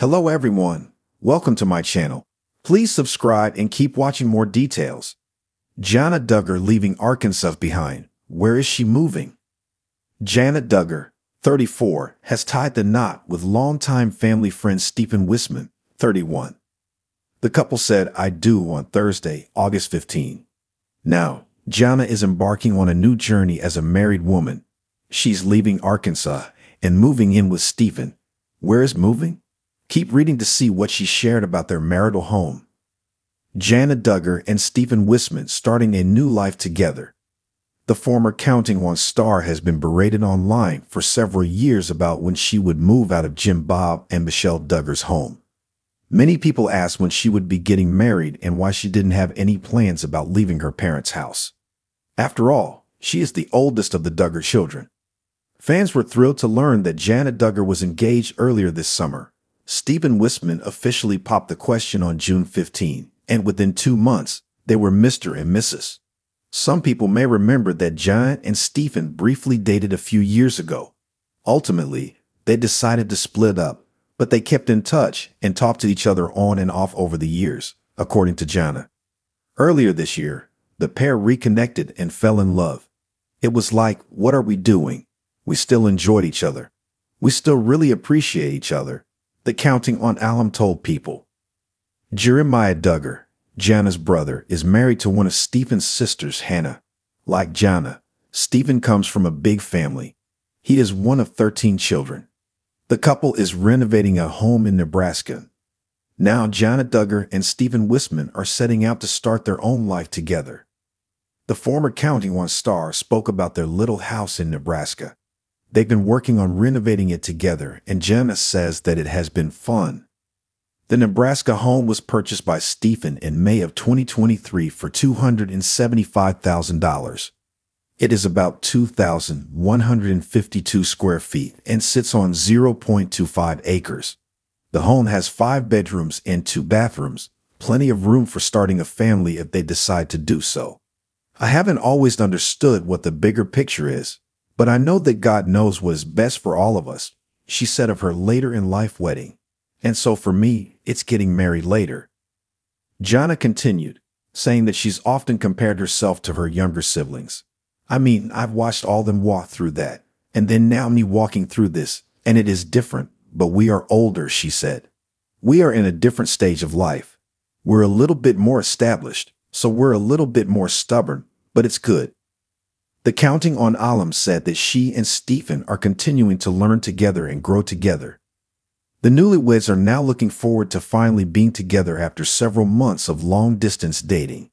Hello everyone, welcome to my channel. Please subscribe and keep watching more details. Jana Duggar leaving Arkansas behind. Where is she moving? Jana Duggar, 34, has tied the knot with longtime family friend Stephen Wissmann, 31. The couple said I do on Thursday, August 15. Now, Jana is embarking on a new journey as a married woman. She's leaving Arkansas and moving in with Stephen. Where is moving? Keep reading to see what she shared about their marital home. Jana Duggar and Stephen Wissmann starting a new life together. The former Counting On star has been berated online for several years about when she would move out of Jim Bob and Michelle Duggar's home. Many people asked when she would be getting married and why she didn't have any plans about leaving her parents' house. After all, she is the oldest of the Duggar children. Fans were thrilled to learn that Jana Duggar was engaged earlier this summer. Stephen Wissmann officially popped the question on June 15, and within two months, they were Mr. and Mrs. Some people may remember that Jana and Stephen briefly dated a few years ago. Ultimately, they decided to split up, but they kept in touch and talked to each other on and off over the years, according to Jana. Earlier this year, the pair reconnected and fell in love. It was like, what are we doing? We still enjoyed each other. We still really appreciate each other. The counting on alum told people. Jeremiah Duggar, Jana's brother, is married to one of Stephen's sisters, Hannah. Like Jana, Stephen comes from a big family. He is one of 13 children. The couple is renovating a home in Nebraska. Now, Jana Duggar and Stephen Wissmann are setting out to start their own life together. The former Counting On star spoke about their little house in Nebraska. They've been working on renovating it together, and Jana says that it has been fun. The Nebraska home was purchased by Stephen in May of 2023 for $275,000. It is about 2,152 square feet and sits on 0.25 acres. The home has five bedrooms and two bathrooms, plenty of room for starting a family if they decide to do so. I haven't always understood what the bigger picture is, but I know that God knows what is best for all of us, she said of her later in life wedding. And so for me, it's getting married later. Jana continued, saying that she's often compared herself to her younger siblings. I mean, I've watched all them walk through that, and then now me walking through this, and it is different, but we are older, she said. We are in a different stage of life. We're a little bit more established, so we're a little bit more stubborn, but it's good. The Counting on Alam said that she and Stephen are continuing to learn together and grow together. The newlyweds are now looking forward to finally being together after several months of long distance dating.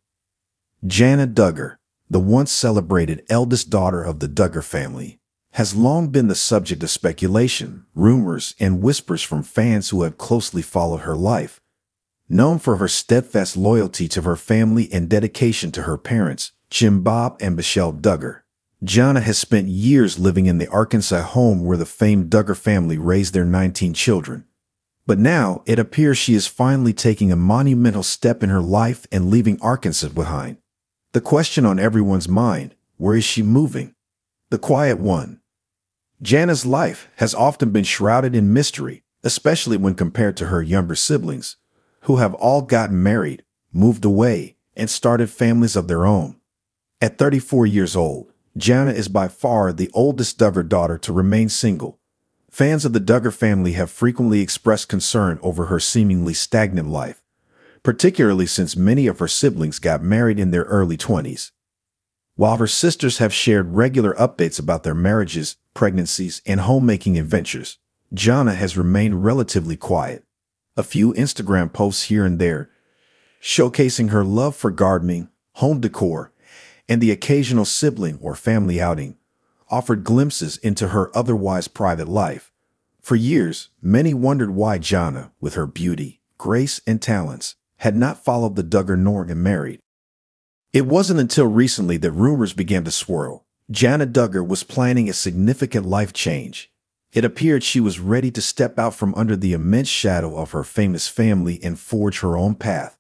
Jana Duggar, the once celebrated eldest daughter of the Duggar family, has long been the subject of speculation, rumors, and whispers from fans who have closely followed her life. Known for her steadfast loyalty to her family and dedication to her parents, Jim Bob and Michelle Duggar, Jana has spent years living in the Arkansas home where the famed Duggar family raised their 19 children. But now it appears she is finally taking a monumental step in her life and leaving Arkansas behind. The question on everyone's mind, where is she moving? The quiet one. Jana's life has often been shrouded in mystery, especially when compared to her younger siblings, who have all gotten married, moved away, and started families of their own. At 34 years old, Jana is by far the oldest Duggar daughter to remain single. Fans of the Duggar family have frequently expressed concern over her seemingly stagnant life, particularly since many of her siblings got married in their early 20s. While her sisters have shared regular updates about their marriages, pregnancies, and homemaking adventures, Jana has remained relatively quiet. A few Instagram posts here and there, showcasing her love for gardening, home decor, and the occasional sibling or family outing offered glimpses into her otherwise private life. For years, many wondered why Jana, with her beauty, grace, and talents, had not followed the Duggar norm and married. It wasn't until recently that rumors began to swirl. Jana Duggar was planning a significant life change. It appeared she was ready to step out from under the immense shadow of her famous family and forge her own path.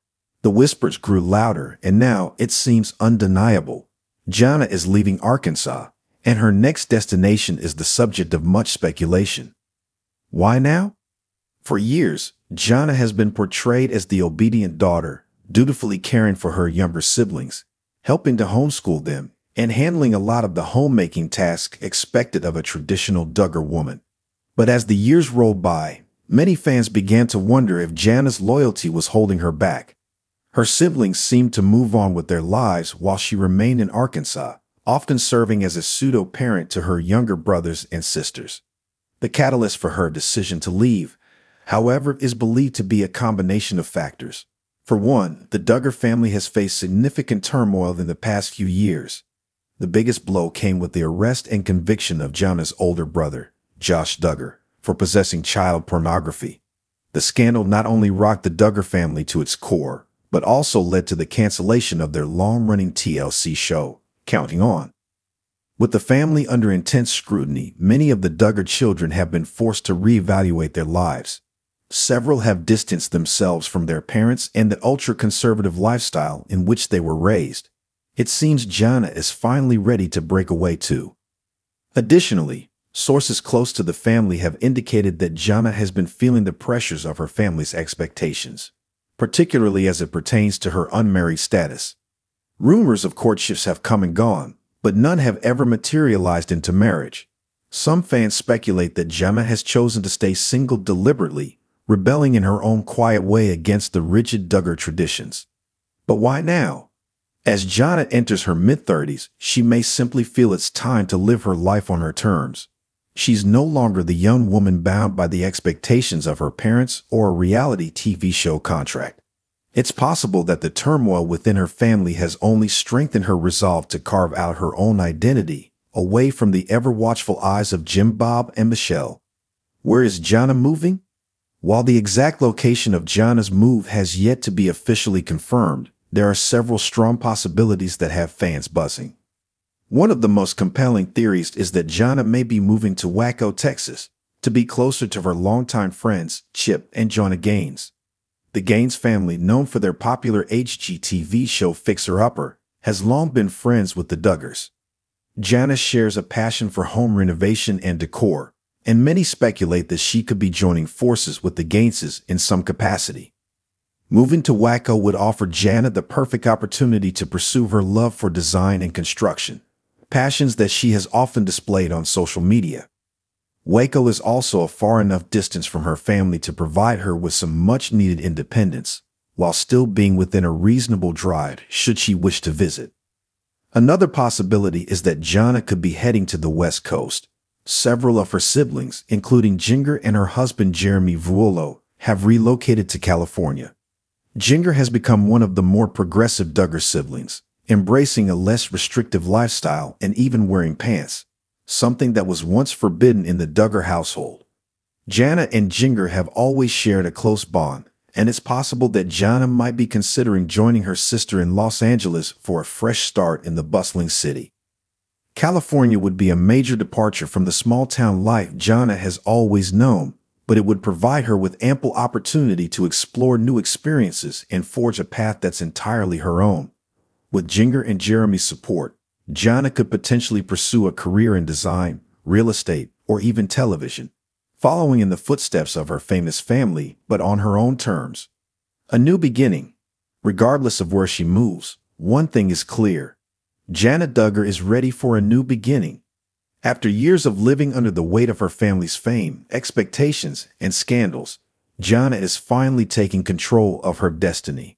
The whispers grew louder, and now it seems undeniable. Jana is leaving Arkansas, and her next destination is the subject of much speculation. Why now? For years, Jana has been portrayed as the obedient daughter, dutifully caring for her younger siblings, helping to homeschool them, and handling a lot of the homemaking tasks expected of a traditional Duggar woman. But as the years rolled by, many fans began to wonder if Jana's loyalty was holding her back. Her siblings seemed to move on with their lives while she remained in Arkansas, often serving as a pseudo-parent to her younger brothers and sisters. The catalyst for her decision to leave, however, is believed to be a combination of factors. For one, the Duggar family has faced significant turmoil in the past few years. The biggest blow came with the arrest and conviction of Jana's older brother, Josh Duggar, for possessing child pornography. The scandal not only rocked the Duggar family to its core, but also led to the cancellation of their long-running TLC show, Counting On. With the family under intense scrutiny, many of the Duggar children have been forced to reevaluate their lives. Several have distanced themselves from their parents and the ultra-conservative lifestyle in which they were raised. It seems Jana is finally ready to break away too. Additionally, sources close to the family have indicated that Jana has been feeling the pressures of her family's expectations, particularly as it pertains to her unmarried status. Rumors of courtships have come and gone, but none have ever materialized into marriage. Some fans speculate that Gemma has chosen to stay single deliberately, rebelling in her own quiet way against the rigid Duggar traditions. But why now? As Jana enters her mid-30s, she may simply feel it's time to live her life on her terms. She's no longer the young woman bound by the expectations of her parents or a reality TV show contract. It's possible that the turmoil within her family has only strengthened her resolve to carve out her own identity, away from the ever-watchful eyes of Jim Bob and Michelle. Where is Jana moving? While the exact location of Jana's move has yet to be officially confirmed, there are several strong possibilities that have fans buzzing. One of the most compelling theories is that Jana may be moving to Waco, Texas, to be closer to her longtime friends, Chip and Joanna Gaines. The Gaines family, known for their popular HGTV show Fixer Upper, has long been friends with the Duggars. Jana shares a passion for home renovation and decor, and many speculate that she could be joining forces with the Gaineses in some capacity. Moving to Waco would offer Jana the perfect opportunity to pursue her love for design and construction, passions that she has often displayed on social media. Waco is also a far enough distance from her family to provide her with some much-needed independence, while still being within a reasonable drive should she wish to visit. Another possibility is that Jana could be heading to the West Coast. Several of her siblings, including Jinger and her husband Jeremy Vuolo, have relocated to California. Jinger has become one of the more progressive Duggar siblings, embracing a less restrictive lifestyle and even wearing pants, something that was once forbidden in the Duggar household. Jana and Jinger have always shared a close bond, and it's possible that Jana might be considering joining her sister in Los Angeles for a fresh start in the bustling city. California would be a major departure from the small-town life Jana has always known, but it would provide her with ample opportunity to explore new experiences and forge a path that's entirely her own. With Jinger and Jeremy's support, Jana could potentially pursue a career in design, real estate, or even television, following in the footsteps of her famous family, but on her own terms. A new beginning. Regardless of where she moves, one thing is clear. Jana Duggar is ready for a new beginning. After years of living under the weight of her family's fame, expectations, and scandals, Jana is finally taking control of her destiny.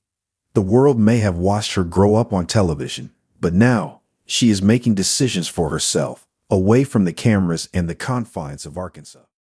The world may have watched her grow up on television, but now she is making decisions for herself, away from the cameras and the confines of Arkansas.